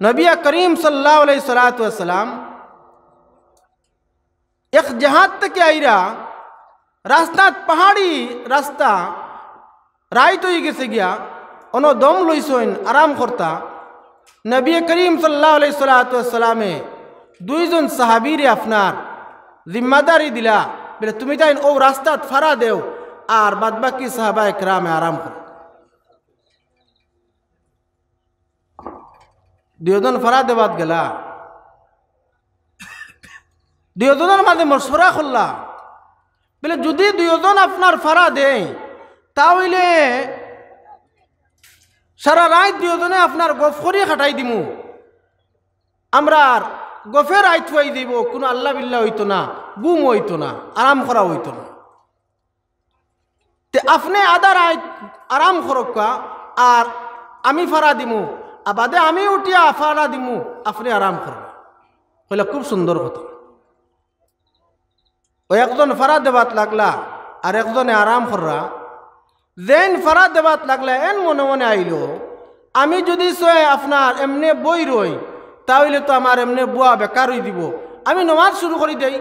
নবিয়া করিম সাল্লাহ সালাতাম এক জাহাজ থেকে আইরা রাস্তাত পাহাড়ি রাস্তা রাইত হয়ে গেছে গিয়া অন দম লইসইন আরাম করতা। নবী করিম সাল্লাহ সালাতামে দুইজন সাহাবিরে আপনার জিম্মাদারি দিলা, বলে, তুমি তাই ও রাস্তাত ফারা দেও, আর বাদবাকি সাহাবা একরামে আরাম কর। দুজন ফারা দেবাত গেলা। দুজনের মাঝে মশরা খুললা বলে, যদি দুজন আপনার ফারা দেয় তাহলে সারা রাত দুজনে আপনার গফ করিয়ে খাটাই দিমু। আমরা গফের আইত হয়ে দিব, কোনো আল্লাহ বিল্লাহ হইতো না, গুম হইতো না আরাম করা হইতো না। তে, আপনি আদার আইত আরাম করক্কা আর আমি ফারা দিমু। আবাদে আমি উঠিয়া ফারা দিমু, আপনি আরাম করবা হইলে খুব সুন্দর কথা। ও একজন ফারা দেবাত লাগলা, আর একজনে আরাম কররা। যেন ফারা দেবাত লাগলা, এন মনে মনে আইল, আমি যদি সয় আপনার এমনি বই রই, তাহলে তো আমার এমনি বুয়া বেকার হয়ে দিব। আমি নমাজ শুরু করে দেই।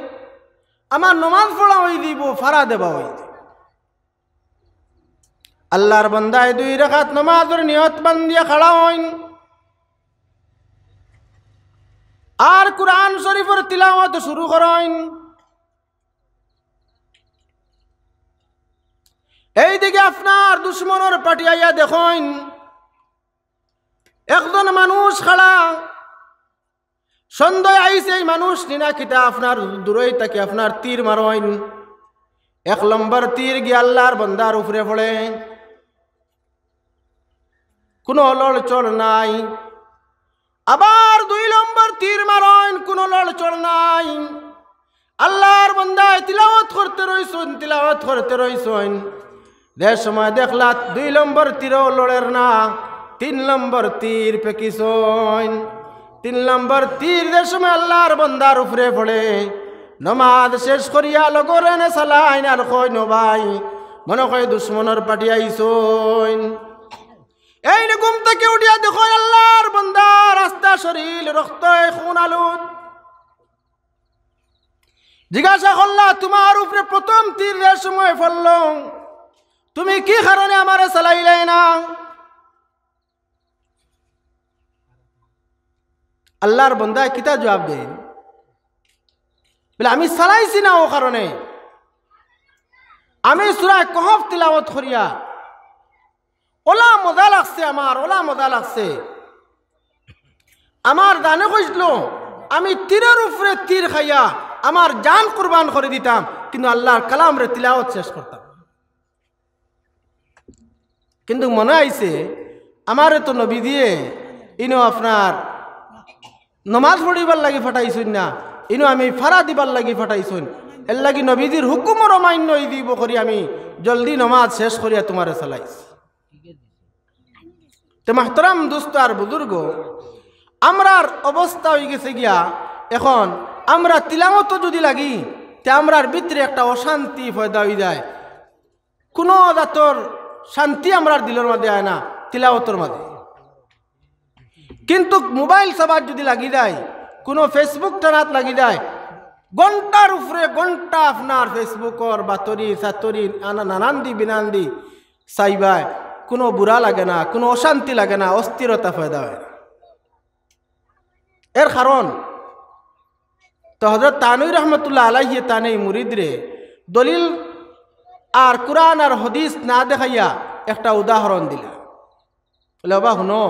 আমার নমাজ পড়া হয়ে দিব ফারা দেবা হয়ে দিব। আল্লাহর বন্দায় দুই রেখাত নমাজের নিয়ত বান্দিয়া খাড়া হইন। আর কোরআন শরীফের তিলাওয়াত শুরু করেন। এই দিকে আপনার দুশ্মনের পাটিয়াইয়া দেখেন। একজন মানুষ খাড়া সন্দেহ আইসে এই মানুষ নিনা কিতা আপনার দূরই তাকে আপনার তীর মারইন এক নম্বর তীর গিয়ে আল্লাহর বন্দার উপরে পড়ে। কোনো লড়চড় নাই। আবার দুই নম্বর তীর মারইন কোনো লড়চড় নাই। আল্লাহর বন্দায় তিলাওয়াত করতে রইছেন, তিলাওয়াত করতে রইছেন। যে সময় দেখলা দুই নম্বর তীরও লড়ের না, তিন নম্বর তীর পেকিসইন তিন নম্বর তীর যে সময় আল্লাহর বন্দার উপরে পড়ে, নমাজ শেষ করিয়া লগর এনে চালাইন আর কই নবাই মনে কয় দুশ্মনের পাঠিয়াইছইন এই ঘুম থেকে জিজ্ঞাসা করলা, তোমার উপরে প্রথম তীর সময় ফেলল, তুমি কি কারণে আমারে চালাইলে না? আল্লাহর বন্দায় কিতা জবাব দেন বলে, আমি চালাইছি না ও কারণে। আমি সুরায় কহফ তিলাওয়াত করিয়া, ওলা মজা লাগছে আমার, ওলা মজা লাগছে। আমার দানে কইছিল আমি তীরের উপরে তীর খাইয়া আমার জান কুরবান করে দিতাম, কিন্তু আল্লাহর কালাম রে তিলাওয়াত শেষ করতাম। কিন্তু মনে আইছে, আমার তো নবী দিয়ে ইনো আপনার নমাজ পড়িবার লাগি ফাটাইছুন না, ইনো আমি ফারা দিবার লাগি ফাটাইছুন। এর লাগি নবীজির হুকুমর অমান্য দিব করি আমি, জলদি নমাজ শেষ করিয়া তোমারে চালাইছি। তো মাহতরাম দোস্ত আর বুজুর্গ, আমরার অবস্থা হয়ে গেছে গিয়া, এখন আমরা তিলামতো যদি লাগি, তে আমরার ভিতরে একটা অশান্তি ফয়দা হয়ে যায়। কোনো জাতর শান্তি আমরার দিলের মধ্যে আয় না তিলাওতর মাঝে কিন্তু মোবাইল সবার যদি লাগি যায়, কোনো ফেসবুক টানাত লাগি যায়, ঘণ্টার উপরে ঘণ্টা আপনার ফেসবুকর বাতরি, সাতরি নানান দি বিনান দি চাইবায়, কোনো বুড়া লাগে না, কোনো অশান্তি লাগে না, অস্থিরতা ফয়দা হয় এর কারণ তো হজরত তানুই রহমতুল্লাহ আলাইহে তানে মুরিদরে। দলিল আর কোরআন আর হদিস না দেখাইয়া একটা উদাহরণ দিলা বলে, বাবা, শুনো।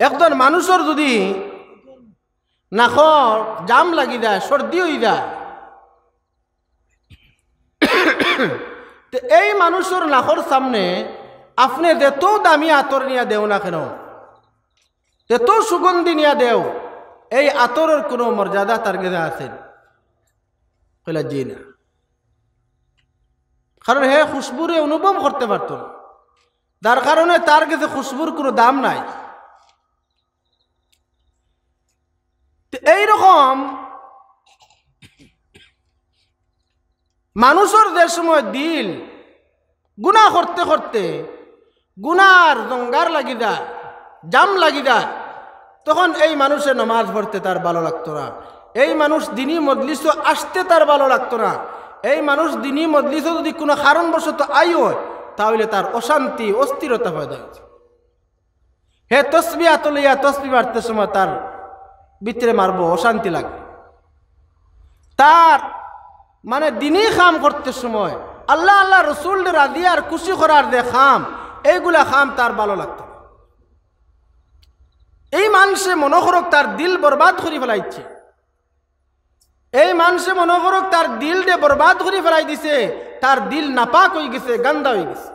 একজন মানুষের যদি নাখর, জাম লাগি যায়, সর্দি হয়ে যায় এই মানুষের নাখর সামনে আপনি যেত দামি আতর নিয়ে দেও না কেন? যেত সুগন্ধি নিয়ে দেও? এই আতরের কোনো মর্যাদা তার গেদা আছে। কইলা, জি না। কারণ হে খুশবুরে অনুভব করতে পারত যার কারণে তার কাছে খুশবুর কোনো দাম নাই। এইরকম মানুষের যে সময় দিল গুণা করতে করতে গুনার জঙ্গার লাগি যায়, জাম লাগি যায়। তখন এই মানুষের নমাজ পড়তে তার ভালো লাগতো না। এই মানুষ দিনই মজলিসও আসতে তার ভালো লাগতো না। এই মানুষ দিনই মজলিসও যদি কোনো কারণবশত আই হয়, তাহলে তার অশান্তি, অস্থিরতা পয়দা হয়েছে হে তসবি আতলিয়া তসবি মারতে সময় তার ভিতরে মারবো, অশান্তি লাগবে তার মানে দিনই খাম করতে সময়, আল্লাহ আল্লাহ রসুল রাজি আর খুশি করার যে খাম, এইগুলা খাম তার ভালো লাগতো। এই মানুষে মনোহরক তার দিল বরবাদ করে ফেলাইছে। এই মানুষে মনোহরক তার দিল দিয়ে বরবাদ করে ফেলাই দিছে, তার দিল নাপাক হয়ে গেছে, গান্দা হয়ে গেছে।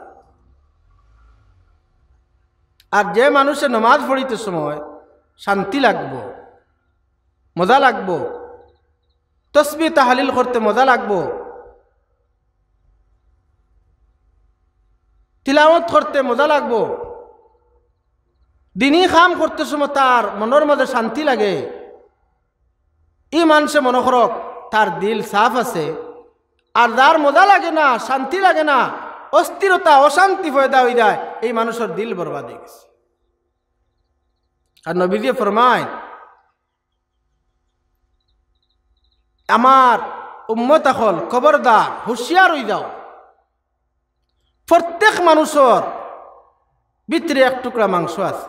আর যে মানুষে নমাজ পড়িতে সময় শান্তি লাগবো, মজা লাগবো, তসবি তাহালিল করতে মজা লাগবো, তিলাওয়াত করতে মজা লাগবো দিনই খাম করতে সময় তার মনের মধ্যে শান্তি লাগে। ই মানুষে মনে করক তার দিল সাফ আছে। আর যার মজা লাগে না, শান্তি লাগে না অস্থিরতা অশান্তি পয়দা হয়ে যায়, এই মানুষের দিল বরবাদ হয়ে গেছে। আর নবী দিয়ে ফরমায় আমার উম্মত হল খবরদার হুঁশিয়ার হয়ে যাও। প্রত্যেক মানুষের ভিতরে এক টুকরা মাংস আছে।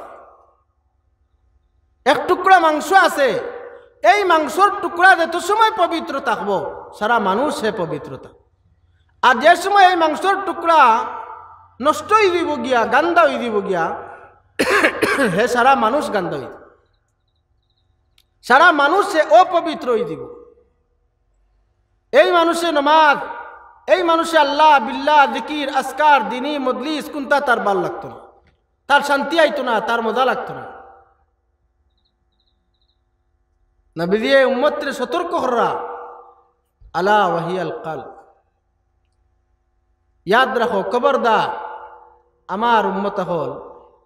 এক টুকরা মাংস আছে। এই মাংসর টুকরা যত সময় পবিত্র থাকব সারা মানুষ সে পবিত্রতা। আর যে সময় এই মাংসর টুকরা নষ্ট হয়ে দিব গিয়া গান্দা হয়ে দিব গিয়া হে সারা মানুষ গান্দা হয়ে। সারা মানুষ সে অপবিত্র হয়ে দিব। এই মানুষে নমাজ, এই মানুষে আল্লাহ, বিল্লাহ, জিকির আসকার দিনী মদলিস কুন্তা, তার ভালো লাগতো না। তার শান্তি আইতো না, তার মজা লাগতো না। নবী দিয়ে উম্মতের সতর্ক হররা আলা ওয়াহিয়াল কাল ইয়াদ রাখো খবরদার আমার উম্মত হল।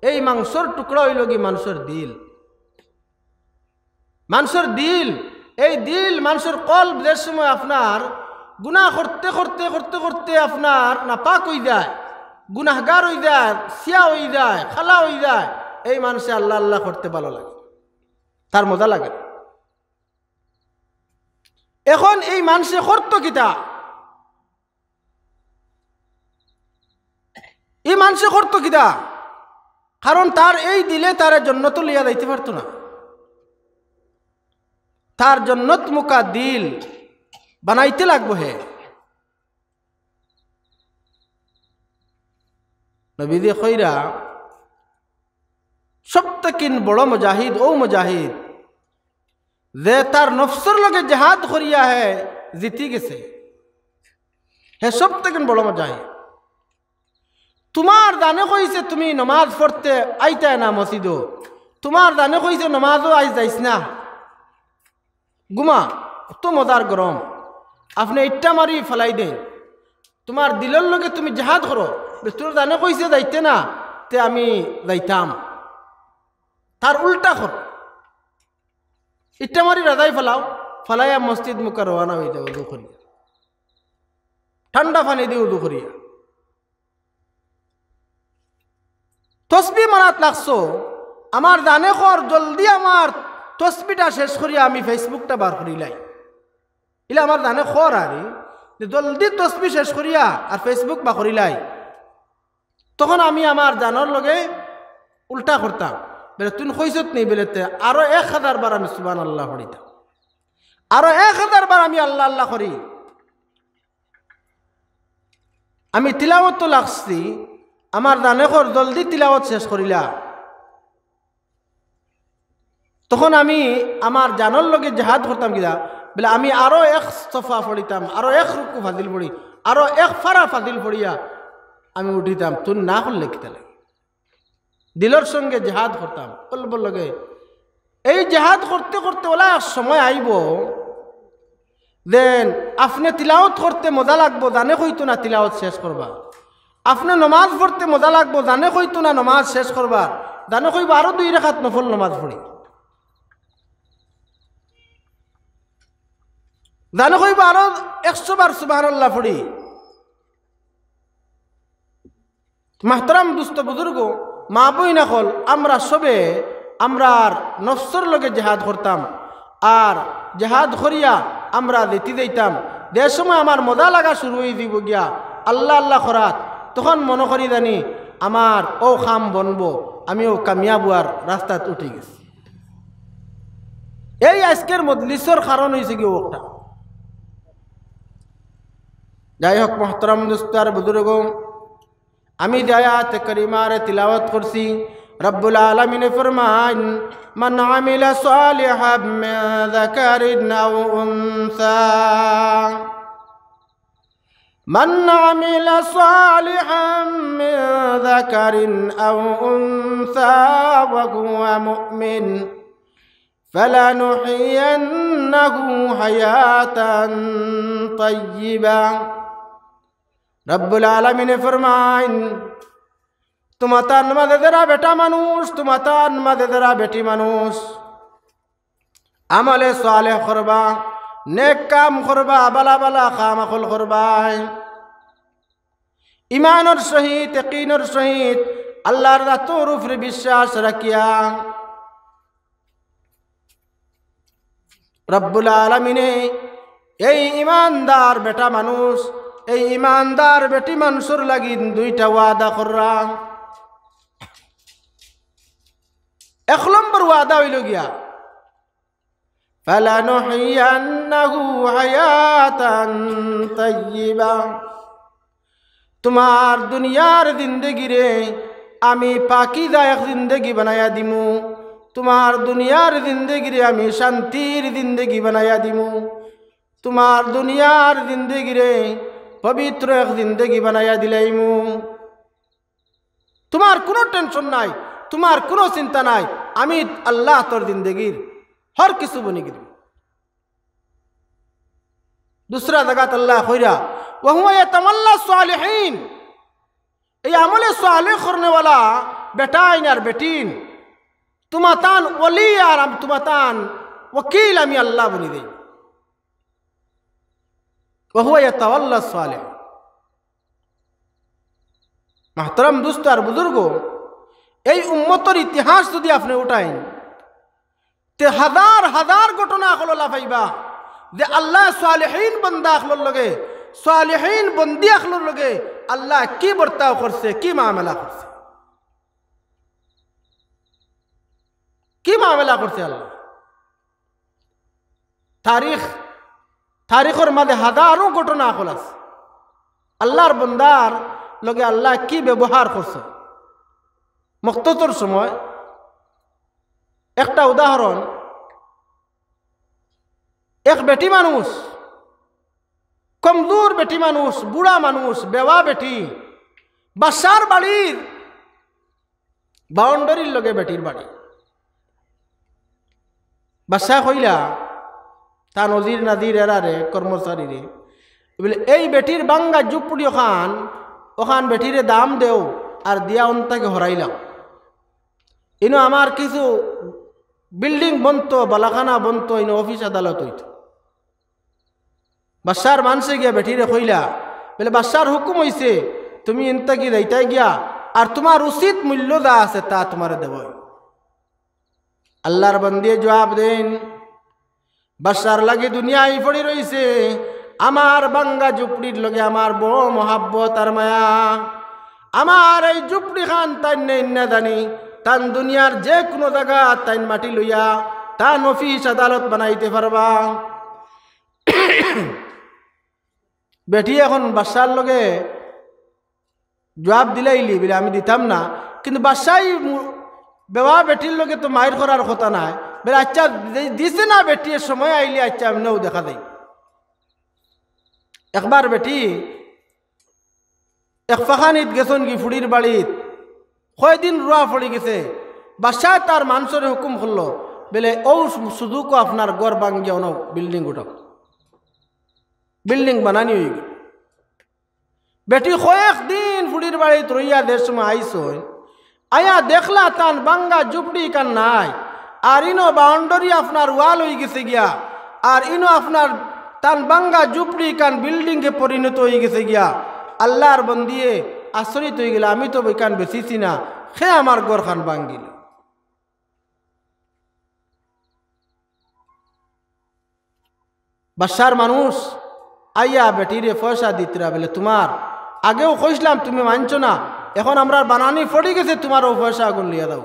এই মাংসর টুকরা হইল কি মানুষের দিল? মানুষের দিল, এই দিল মানুষের কল যে সময় আপনার গুণা করতে করতে করতে করতে আপনার নাপাক হয়ে যায়, গুনাহগার হয়ে যায় সিয়া হয়ে যায়, খালা হয়ে যায়, এই মানুষে আল্লাহ আল্লাহ করতে ভালো লাগে। তার মজা লাগে। এখন এই মানুষে করত কিতা? এই মানুষে করত কিতা? কারণ তার এই দিলে তার জন্নত লিয়া যাইতে পারতো না। তার জন্নত মুকা দিল বানাইতে লাগবো হে। নবীদি খৈরা সপ্তকিন বড় মুজাহিদ, ও মুজাহিদ যে তার নফসর লগে জেহাদ করিয়া হে, জিতি গেছে। হে সপ্তকিন বড় মুজাহিদ তোমার দানে কইছে তুমি নমাজ পড়তে আইতায় না মসজিদ তোমার দানে কইছে নমাজও আইস যাইস না। গুমা তো মজার গরম। আপনি ইট্টা মারি ফেলাই দেন। তোমার দিলের লগে তুমি জাহাদ করো। তোর দানে কইছে যাইতে না, তে আমি যাইতাম। তার উল্টা কর। ইট্টা মারি রাজাই ফেলাও, ফেলাইয়া মসজিদ মুখে রওনা যাও উদু করিয়া। ঠান্ডা পানি দিয়ে উদু করিয়া। তসবি মারাত লাগছো? আমার জানে কর, জলদি আমার তসবিটা শেষ করিয়া আমি ফেসবুকটা বার করিলাই ইলা আমার জানে খর আরে জলদি তসবি শেষ করিয়া আর ফেসবুক বা করিলাই তখন আমি আমার জানোর লগে উল্টা করতাম। বেলে তুই কইসত নেই বেলেতে। আরও এক হাজার বার আমি সুবান আল্লাহ করিতাম আরও এক হাজার বার আমি আল্লাহ আল্লাহ করি। আমি তিলাওয়াত তো লাগছি, আমার দানেকর জলদি তিলাওয়াত শেষ করিলা। তখন আমি আমার জানর লগে জাহাদ করতাম কিনা, বলে আমি আরও এক সফা পড়িতাম, আরও এক রুকু ফাজিল পড়ি, আরও এক ফারা ফাজিল পড়িয়া আমি উঠিতাম। তুই না করলে কিতা লাগে? দিলর সঙ্গে জেহাদ করতাম। অল্প লগে, এই জেহাদ করতে করতে ওলা সময় আইব দেন, আপনি তিলাওত করতে মজা লাগবো, জানে কইতো না তিলাওত শেষ করবা আপনি নমাজ পড়তে মজা লাগবো, জানে কইতো না নমাজ শেষ করবার জানে কইব আরও দুই রেখাত নফল নমাজ পড়ি। জানে কইব আরও একশো বার সুবাহ পড়ি। মাহতারাম দুস্থ বুজুর্গ মা বই না হল, আমরা সবে আমরার নফসর লগে জেহাদ করতাম। আর জেহাদ করিয়া আমরা যেতে যাইতাম। যে সময় আমার মজা লাগা শুরু হয়ে দিব গিয়া, আল্লাহ আল্লাহ খরাত তখন মনে করি জানি আমার ও খাম বনব, আমিও কামিয়াবুয়ার রাস্তাত উঠে গেছি। এই আজকের মজলিসর কারণ হয়েছে কি ওটা? যাই হোক, মোহতরম দুস্তার বুজুর্গ আমি জায়াত করিমারে তিলাওয়াত করছি রব্বুল আলমিন ফরমান من عمل صالحا من ذكر أو أنثى من عمل صالحا من ذكر أو أنثى وهو مؤمن فلنحيينه حياة طيبة রব্বুল আলমিনে ফরমাইন তোমাতান মাদে দেরা বেটা মানুষ তোমাতান মাদে দেরা বেটি মানুষ। আমলে সালে করবা নেক কাম করবা বালা বালা খামাখল করবাই ইমানর সহিত কিনর সহিত আল্লাহর রাতর উপরে বিশ্বাস রাখিয়া রব্বুল আলমিনে এই ইমানদার বেটা মানুষ এই ইমানদার বেটি মানুষের লাগি দুইটা ওয়াদা কররা এক নম্বর ওয়াদা হইল গিয়া তোমার দুনিয়ার জিন্দগিরে আমি পাকিদায়ক জিন্দগি বানাইয়া দিমু। তোমার দুনিয়ার জিন্দগিরে আমি শান্তির জিন্দগি বানাইয়া দিমু। তোমার দুনিয়ার জিন্দগিরে পবিত্র এক জিন্দগি বানাইয়া দিলাইমু। তোমার কোনো টেনশন নাই, তোমার কোনো চিন্তা নাই, আমি আল্লাহ তোর জিন্দগির হর কিছু বনি গিরি দুসরা জাগাত আল্লাহ হইরা ওহুয়া তামাল্লা সালেহীন। এই আমলে সালে করনেওয়ালা বেটাইন আর বেটিন, তোমাতান ওলি আর তোমাতান ওকিল আমি আল্লাহ বলি দেই। ওহুয়াল্লা সালে মাহতরাম দুস্ত আর বুজুর্গ এই উম্মতর ইতিহাস যদি আপনি উঠাইন, তে হাজার হাজার ঘটনা হল লাফাইবা, যে আল্লাহ সালেহীন বন্দা আখলোর লগে, সালেহীন বন্দি আখলোর লগে আল্লাহ কি বর্তাও করছে, কি মামেলা করছে? কি মামেলা করছে আল্লাহ? তারিখ তারিখের মাঝে হাজারো ঘটনা হল আছে। আল্লাহর বন্দার লগে আল্লাহ কি ব্যবহার করছে? মক্ততর সময় একটা উদাহরণ, এক বেটি মানুষ, কমজোর বেটি মানুষ, বুড়া মানুষ, বেওয়া বেটি, বাসার বাড়ির, বাউন্ডারির লগে বেটির বাড়ি। বাসা কইলা তা নজির নাজির এরারে কর্মচারীরে বলে, এই বেটির বাঙ্গা জুপুড়ি ওখান ওখান বেটিরে দাম দেও, আর দিয়া অন্তাকে হরাইলাম। ইনো আমার কিছু বিল্ডিং বনত, বালাখানা বনত, ইনো অফিস আদালত হইত। বাসার মানুষে গিয়া বেঠিরে কইলা, বলে বাসার হুকুম হইছে, তুমি ইনতা কি দাইতাই গিয়া, আর তোমার উচিত মূল্য যা আছে তা তোমার দেব। আল্লাহর বন্দিয়ে জবাব দেন বাসার লাগে দুনিয়ায় পড়ি রইছে। আমার বাঙ্গা জুপড়ির লগে আমার বড় মহাব্বত আর মায়া। আমার এই জুপড়ি খান তাই না জানি। তান দুনিয়ার যে কোনো জায়গা তাইন মাটি লইয়া তান অফিস আদালত বানাইতে পারবা। বেটি, এখন বাচ্চার লগে জবাব দিলাইলি বলে আমি দিতাম না। কিন্তু বাচ্চাই বেওয়া বেটির লগে তো মায়ের করার কথা নাই। বলে আচ্ছা দিছে না বেটির সময় আইলে আচ্ছা এমনিও দেখা দেয় একবার বেটি, এক ফাখানিত গেছন কি ফুড়ির বাড়িত। কয়দিন রুয়া পড়ে গেছে। বাসায় তার মানুষের হুকুম করল, বেলে ও সুযোগ আপনার গড় ভাঙ্গিয়া অন বিল্ডিং উঠক বিল্ডিং বানানি হয়ে গেল। বেটি, কয়েক দিন ফুড়ির বাড়িত রইয়া দেড় সময় আইস আয়া দেখলা তান বাঙ্গা জুপড়ি কান নাই। আর ইনো বাউন্ডারি আপনার ওয়াল হয়ে গেছে গিয়া। আর ইনো আপনার তান বাঙ্গা জুপড়ি কান বিল্ডিংয়ে পরিণত হয়ে গেছে গিয়া। আল্লাহর বন্দিয়ে আশ্চর্যিত হয়ে গেল আমি তো বইকান বেশিছি না, সে আমার গড় খান ভাঙ্গিল। বাসার মানুষ, আইয়া বেটিরে পয়সা দিতরা বলে, তোমার, আগেও কইসলাম তুমি মানছো না, এখন আমরা বানানি ফড়ি গেছে, তোমারও পয়সা আগুন লিয়া দাও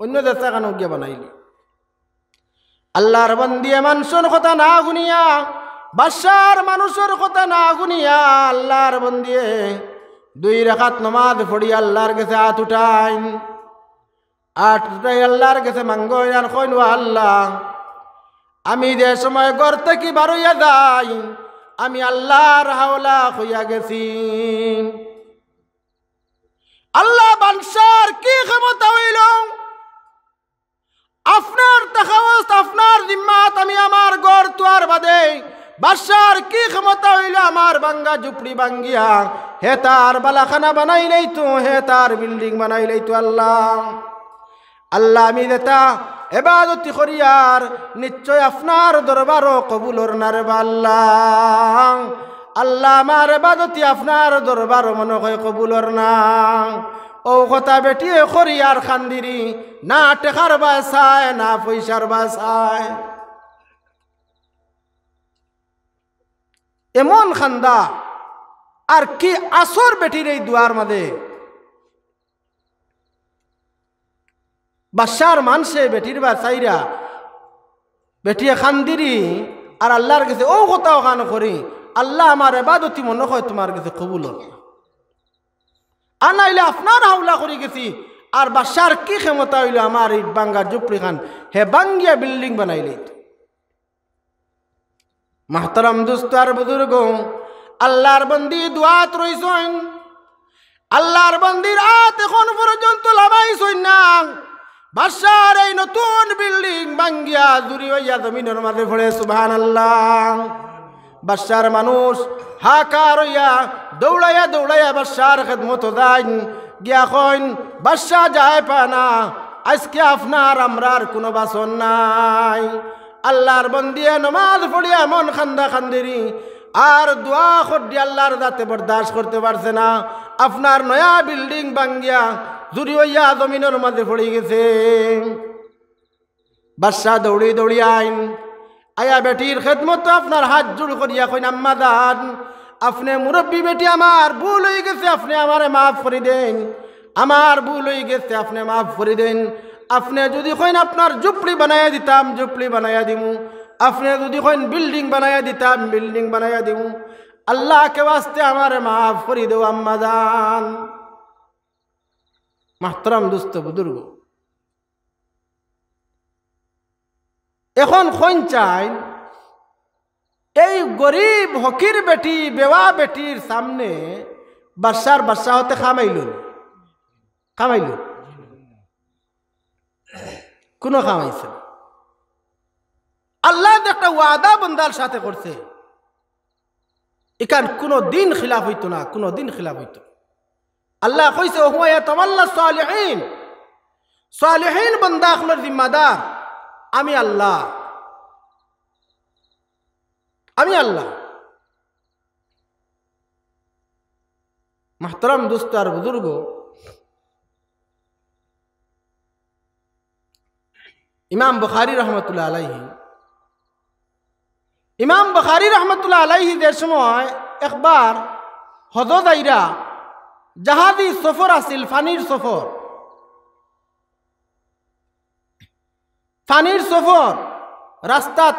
অন্য দেশে কেন গিয়ে বানাইলি? আল্লাহর বন্দিয়ে মানুষের কথা না গুনিয়া বাসার মানুষের কথা না গুনিয়া আল্লাহর বন্দিয়ে দুই রেখাত নমাজ ফড়ি আল্লাহর গেছে হাত উঠাইন। আট উঠাই আল্লাহর গেছে মাঙ্গই আর কইন আল্লাহ, আমি যে সময় ঘর থেকে বারইয়া যাই, আমি আল্লাহর হাওলা হইয়া গেছি। আল্লাহ বানসার কি ক্ষমতা হইল? আপনার তাখাওয়াস্ত, আপনার জিম্মাত, আমি আমার গড় তোয়ার বাদে বাদশার কি ক্ষমতা হইল আমার বাঙ্গা ঝুপড়ি বাঙ্গিয়া? হে তার বালাখানা বানাইলেই তো, হে তার বিল্ডিং বানাইলেই তো আল্লাহ। আল্লাহ আমি দেতা এবাদতি করিয়ার, নিশ্চয় আপনার দরবারও কবুলর নারে আল্লাহ। আল্লাহ আমার এবাদতি আপনার দরবারও মনে হয় কবুলর না। ও কথা বেটিয়ে করিয়ার খান্দিরি না টেকার বাসায়, না পয়সার বাসায়। এমন খান্দা, আর কি আসর বেটির এই দুয়ার মাঝে? বাসার মানসে বেটির বা চাইরা বেটিয়ে খান্দিরি আর আল্লাহর কাছে ও কথা ওখানে করি। আল্লাহ আমার এবাদতি মনে হয় তোমার কাছে কবুল আর নাইলে আপনার হাওলা করে গেছি। আর বাসার কি ক্ষমতা হইল আমার এই বাঙ্গা জুপড়ি খান? হে বাঙ্গিয়া বিল্ডিং বানাইলে। মাহতারাম দুস্ত আর বুজুর্গ, আল্লাহর বন্দি দুয়াত রইছেন। আল্লাহর বন্দির আত এখন পর্যন্ত লাভাইছেন না। বাসার এই নতুন বিল্ডিং বাঙ্গিয়া জুড়ি হইয়া জমিনের মাঝে পড়ে সুবহান আল্লাহ বাসার মানুষ। হাকার হইয়া দৌড়াইয়া দৌড়াইয়া বাসার খেদমত দাইন গিয়া কইন বাসা যায় পানা আজকে আপনার আমরার কোনো বাসন নাই। আল্লাহর বন্দিয়া নমাজ পড়িয়া মন খান্দা খান্দিরি। আর দোয়া খড্ডি আল্লাহর দাতে বরদাস্ত করতে পারছে না। আপনার নয়া বিল্ডিং বাঙ্গিয়া জুড়ি হইয়া জমিনের মাঝে পড়ে গেছে। বাদশা দৌড়ি দৌড়ি আইন। আয়া বেটির খেদমত আপনার হাত জোড় করিয়া কইন, আম্মা দান, আপনি মুরব্বী বেটি, আমার ভুল হয়ে গেছে, আপনি আমারে মাফ করে দেন, আমার ভুল হয়ে গেছে, আপনি মাফ করে দেন, আপনি যদি কইন, আপনার ঝুপড়ি বানাইয়া দিতাম, ঝুপড়ি বানাইয়া দিমু, আপনি যদি কইন, বিল্ডিং বানাইয়া দিতাম, বিল্ডিং বানাইয়া দিমু, আল্লাহকে বাস্তে আমারে মাফ করে দেও, আম্মা দান। মাহতরাম দুস্থ বুজুর্গ এখন কইন চাই, এই গরিব হকির বেটি, বেওয়া বেটির সামনে বাসার বাসা হতে খামাইল খামাইল কোনো খামাইছে। আল্লাহ একটা ওয়াদা বন্দার সাথে করছে, এখান কোনো দিন খিলাফ হইতো না, কোনো দিন খিলাফ হইতো। আল্লাহ কইছে হুয়া তামাল্লা সালিহিন সালিহিন বান্দা আখলার জিম্মাদার আমি আল্লাহ। আমি আল্লাহ। মাহতারাম দোস্ত আর বুজুর্গ, ইমাম বখারি রহমতুল্লাহ আলাইহি। ইমাম বখারি রহমতুল্লাহ আলাইহি যে সময় একবার হজত আইরা জাহাজি সফর আছিল, ফানির সফর। ফানির সফর, রাস্তাত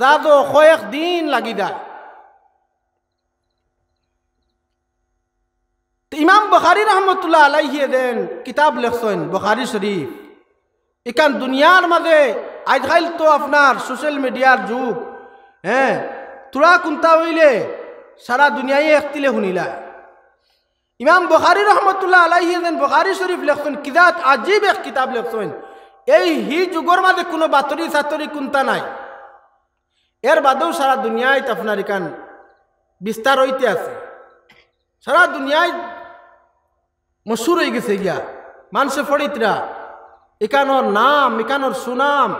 যাদো কয়েক দিন লাগি যায়। ইমাম বখারি রহমতুল্লাহ আলাইহিয়ে দেন কিতাব লেখছেন বখারি শরীফ। এখান দুনিয়ার মাঝে আজকাল তো আপনার সোশ্যাল মিডিয়ার যুগ হ্যাঁ তোরা কোনটা হইলে সারা দুনিয়ায় একতিলে শুনিলা ইমাম বখারি রহমতুল্লাহ আলাইহি দেন বখারি শরীফ লেখছেন কিতাব আজীব এক কিতাব লেখছেন এই হি যুগর মাঝে কোনো বাতরি সাতরি কোনটা নাই। এর বাদেও সারা দুনিয়ায় আপনার এখান বিস্তার হইতে আছে। সারা দুনিয়ায় মশুর হয়ে গেছে গিয়া। মানুষে ফড়িতরা এখানোর নাম এখানোর সুনাম।